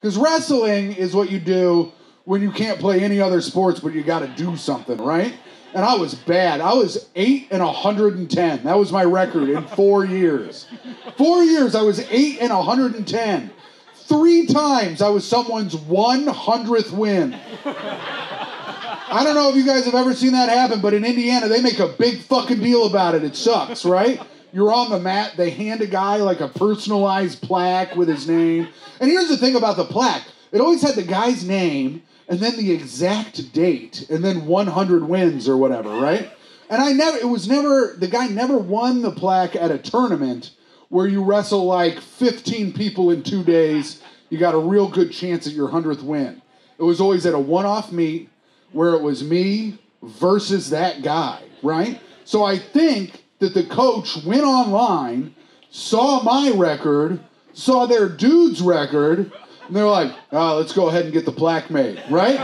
Because wrestling is what you do when you can't play any other sports, but you got to do something, right? And I was bad. I was eight and 110. That was my record in four years. Four years, I was eight and 110. Three times, I was someone's 100th win. I don't know if you guys have ever seen that happen, but in Indiana, they make a big fucking deal about it. It sucks, right? You're on the mat, they hand a guy like a personalized plaque with his name. And here's the thing about the plaque it always had the guy's name and then the exact date and then 100 wins or whatever, right? And I never, it was never, the guy never won the plaque at a tournament where you wrestle like 15 people in two days. You got a real good chance at your 100th win. It was always at a one off meet where it was me versus that guy, right? So I think that the coach went online, saw my record, saw their dude's record, and they're like, oh, let's go ahead and get the plaque made, right?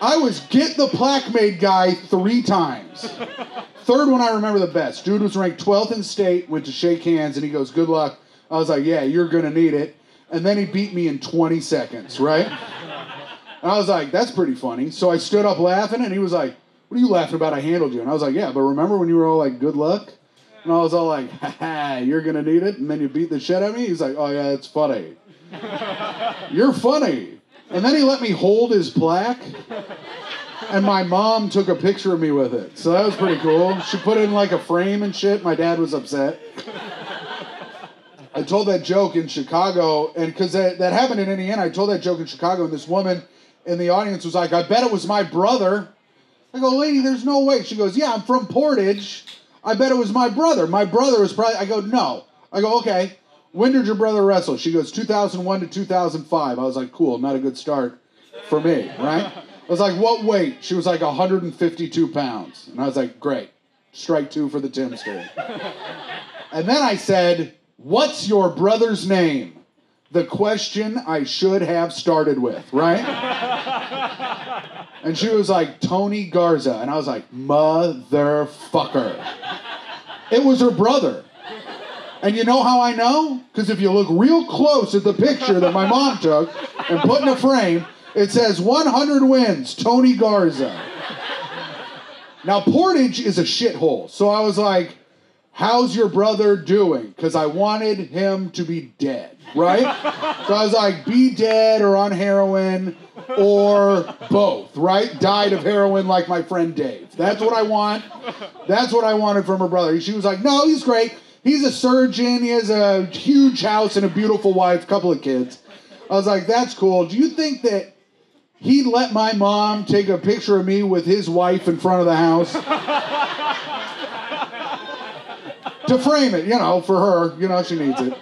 I was get the plaque made guy three times. Third one I remember the best. Dude was ranked 12th in state, went to shake hands, and he goes, good luck. I was like, yeah, you're going to need it. And then he beat me in 20 seconds, right? And I was like, that's pretty funny. So I stood up laughing, and he was like, what are you laughing about? I handled you. And I was like, yeah, but remember when you were all like, good luck? And I was all like, ha ha, you're going to need it? And then you beat the shit out of me? He's like, oh yeah, it's funny. you're funny. And then he let me hold his plaque. And my mom took a picture of me with it. So that was pretty cool. She put it in like a frame and shit. My dad was upset. I told that joke in Chicago, and because that, that happened in Indiana, I told that joke in Chicago, and this woman in the audience was like, I bet it was my brother. I go, lady, there's no way. She goes, yeah, I'm from Portage. I bet it was my brother. My brother was probably, I go, no. I go, okay. When did your brother wrestle? She goes, 2001 to 2005. I was like, cool, not a good start for me, right? I was like, what weight? She was like 152 pounds. And I was like, great. Strike two for the Timster. and then I said, what's your brother's name? The question I should have started with, right? And she was like, Tony Garza. And I was like, motherfucker. It was her brother. And you know how I know? Because if you look real close at the picture that my mom took and put in a frame, it says 100 wins, Tony Garza. Now, Portage is a shithole. So I was like, how's your brother doing? Because I wanted him to be dead, right? so I was like, be dead or on heroin or both, right? Died of heroin like my friend Dave. That's what I want. That's what I wanted from her brother. She was like, no, he's great. He's a surgeon. He has a huge house and a beautiful wife, couple of kids. I was like, that's cool. Do you think that he let my mom take a picture of me with his wife in front of the house to frame it, you know, for her. You know, she needs it.